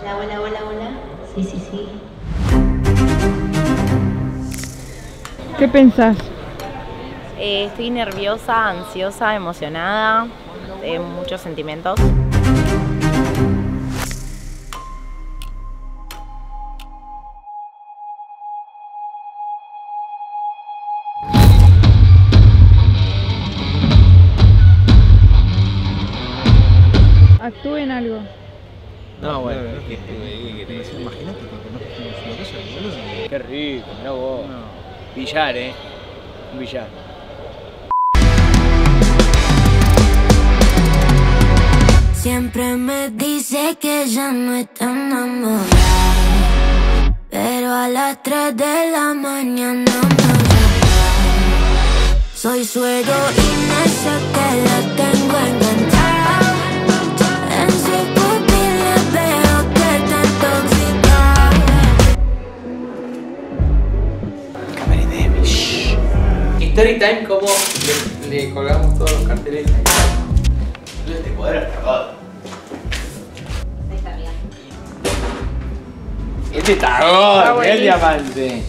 Hola, hola, hola, hola. Sí, sí, sí. ¿Qué pensás? Eh, estoy nerviosa, ansiosa, emocionada, de muchos sentimientos. Que, que, que imagínate que conozcas una cosa, boludo. Qué rico, mirá vos. Billar, eh. Un billar. Siempre me dice que ya no está enamorada Pero a las 3 de la mañana me Soy su heroína, sé que la tengo enganchada Story time, como le, le colgamos todos los carteles ahí. Este poder es trabado. Este está God, mirá el diamante.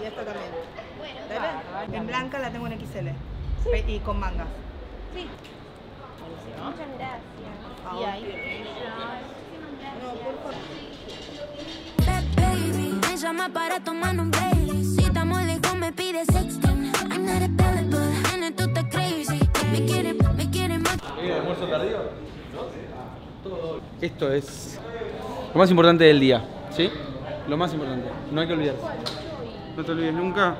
Y esta también. Dale. En blanca la tengo en XL. Y con mangas. Sí. Muchas gracias. Ah, Y ahí. No, por favor. Baby, me llama para tomar un break Si estamos lejos me pide sexting I'm not a belly, but nene, tú estás crazy Me quiere, me quiere más almuerzo tardío? Esto es lo más importante del día, ¿sí? Lo más importante, no hay que olvidarse. No te olvides nunca.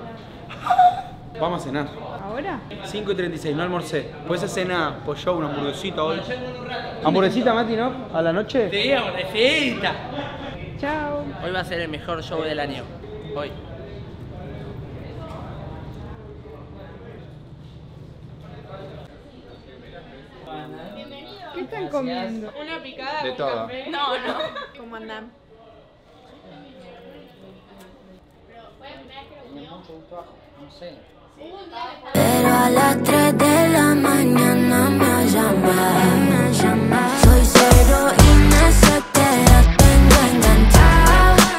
Vamos a cenar. ¿Ahora? 5 y 36, no almorcé. Pues esa cena, pollo, una hamburguesita hoy. ¿Hamburguesita, Mati, no? ¿A la noche? Sí, hamburguesita. Chao. Hoy va a ser el mejor show del año. Hoy. ¿Qué están comiendo? Una picada De todo. No, no. ¿Cómo andan? Pero a las 3 de la mañana me llama, me llama. Soy su heroína, sé que la tengo enganchada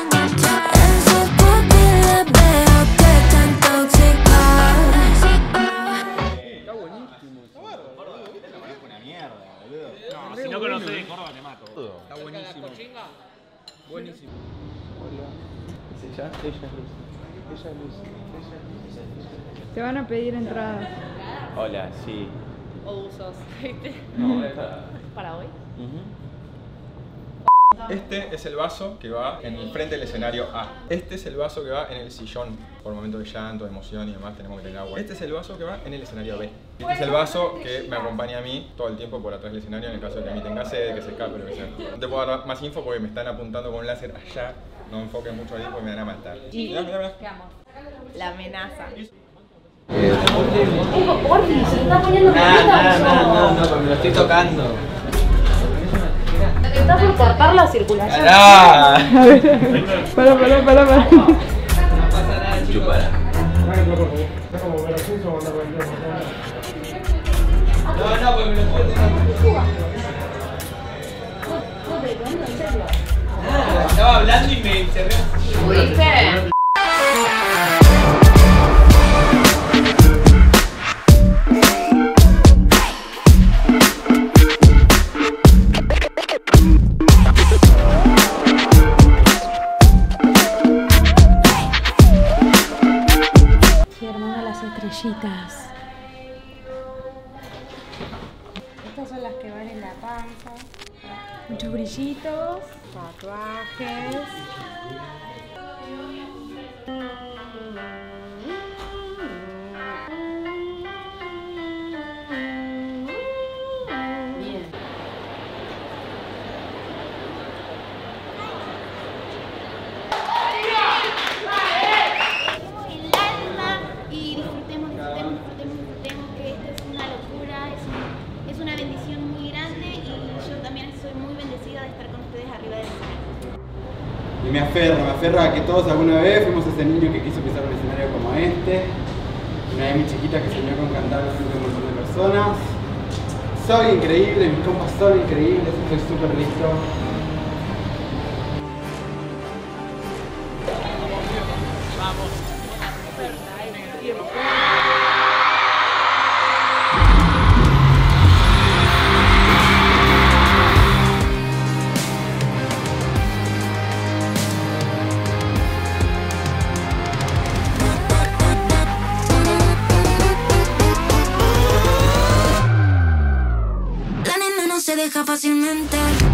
En su pupila veo que está intoxicada No, si no conoces Córdoba te mato. Está buenísimo. Buenísimo. Hola. ¿Es ella? Ella es Te van a pedir entradas. Hola, sí. O usos, ¿viste? No. Para hoy. Este es el vaso que va en el frente del escenario A. Este es el vaso que va en el sillón. Por momentos de llanto, de emoción y demás tenemos que tener agua. Este es el vaso que va en el escenario B. Este es el vaso que me acompaña a mí todo el tiempo por atrás del escenario en el caso de que a mí tenga sed, que se escape, lo que sea. No te puedo dar más info porque me están apuntando con un láser allá. No enfoques mucho ahí porque me van a matar. Mirá, mirá, mirá. La amenaza. No, no, no, no, no, me lo estoy tocando. Está por cortar la circulación. ¡Pará! A ver. Para, para, para, para. Chupala. No, no, pues me lo. Ah, Estaba hablando y me encerré. Estas son las que van en la panza. Muchos brillitos, tatuajes. estar con ustedes arriba del escenario. Y me aferro, me aferro a que todos alguna vez fuimos ese niño que quiso pisar un escenario como este, una de muy chiquita que soñó con cantar frente a un montón de personas. Soy increíble, mis compas son increíbles, estoy súper listo deja fácilmente.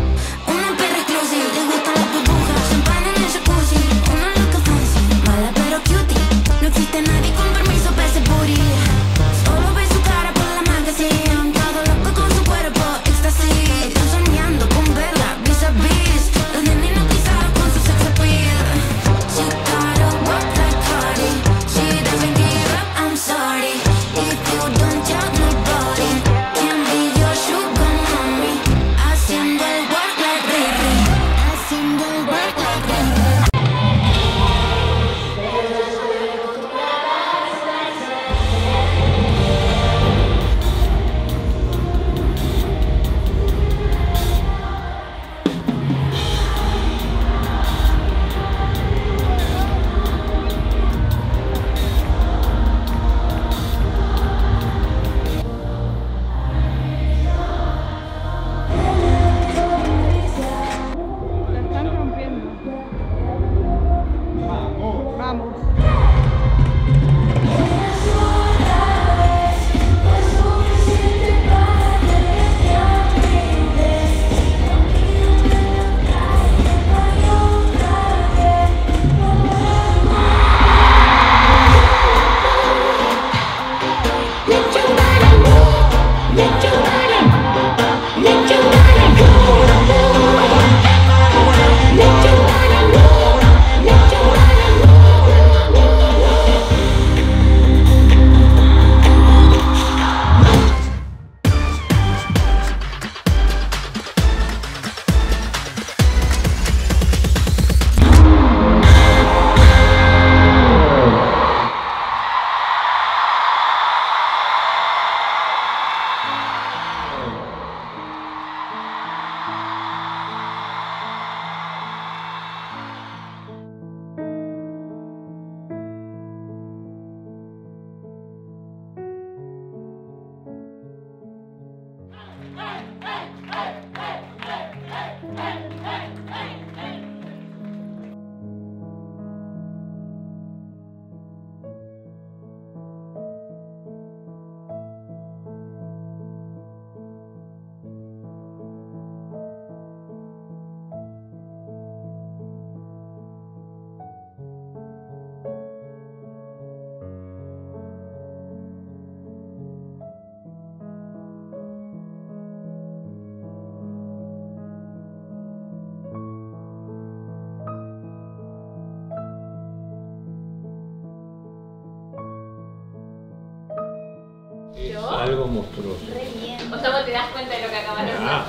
Algo monstruoso. Re bien. O sea, te das cuenta de lo que acabas de hacer. Ah,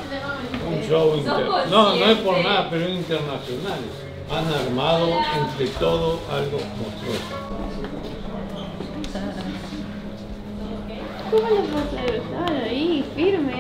un show internacional. No, no es por nada, pero internacionales. Han armado entre todo algo monstruoso. ¿Cómo lo puedo Estaban ahí, firme.